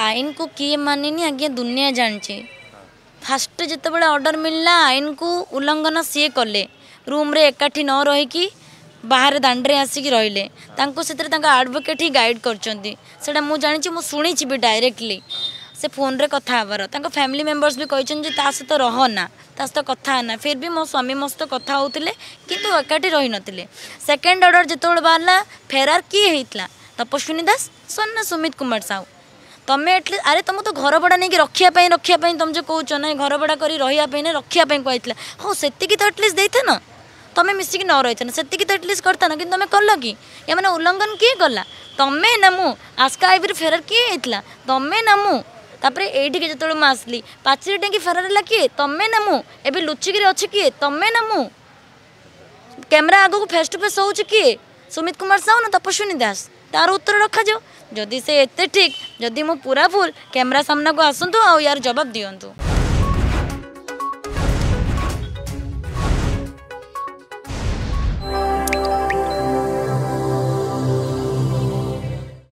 आईन को किए माननी आज्ञा दुनिया जानचे फास्ट जिते अर्डर मिलला आईन को उल्लंघन सी कले रूम्रे एकाठी न रही बाहर दांडे आसिक रे आडभकेट ही गाइड कर शुणी भी डायरेक्टली से फोन रे कथा हबार फैमिली मेम्बर्स भी कही सहित रह ना ता कथा ना फिर भी मो स्वामी मो सहित कथा होते एकाठी रही ना सेकेंड अर्डर जिते बाहर फेरार किए होता तपस्विनी दास स्वर्ण सुमित कुमार साहू ତମେ ଆଟଲିଷ୍ଟ ଆରେ ତମକୁ ତ ଘର ଭଡ଼ା ନେଇକି ରଖିବା ପାଇଁ ରଖିବା ପାଇଁ ତମେ ଯେଉଁ କହୁଛ ନା ଘର ଭଡ଼ା କରି ରହିବା ପାଇଁ ନା ରଖିବା ପାଇଁ କୁହାଯାଇଥିଲା ହଉ ସେତିକି ତ ଆଟଲିଷ୍ଟ ଦେଇଥାନ ତମେ ମିଶିକି ନ ରହିଥାନ ସେତିକି ତ ଆଟଲିଷ୍ଟ କରିଥାନ କିନ୍ତୁ ତମେ କଲ କି ଏମାନେ ଉଲ୍ଲଙ୍ଘନ କିଏ କଲା ତମେ ନା ମୁଁ ଆସ୍କା ଆଇବିର ଫେରାର କିଏ ହେଇଥିଲା ତମେ ନା ମୁଁ ତାପରେ ଏଇଠିକି ଯେତେବେଳେ ମୁଁ ଆସିଲି ପାଚେରୀ ଟାଙ୍କି ଫେରାର ହେଲା କିଏ ତମେ ନା ମୁଁ ଏବେ ଲୁଚିକିରି ଅଛି କିଏ ତମେ ନା ମୁଁ କ୍ୟାମେରା ଆଗକୁ ଫେସ୍ ଟୁ ଫେସ୍ ହେଉଛି କିଏ ସୁମିତ କୁମାର ସାହୁ ନା ତପସ୍ୱିନୀ ଦାସ ତାର ଉତ୍ତର ରଖାଯାଉ ଯଦି ସେ ଏତେ ଠିକ୍ ଯଦି ମୁଁ ପୁରା ଭୁଲ କ୍ୟାମେରା ସାମ୍ନାକୁ ଆସନ୍ତୁ ଆଉ ୟାର ଜବାବ ଦିଅନ୍ତୁ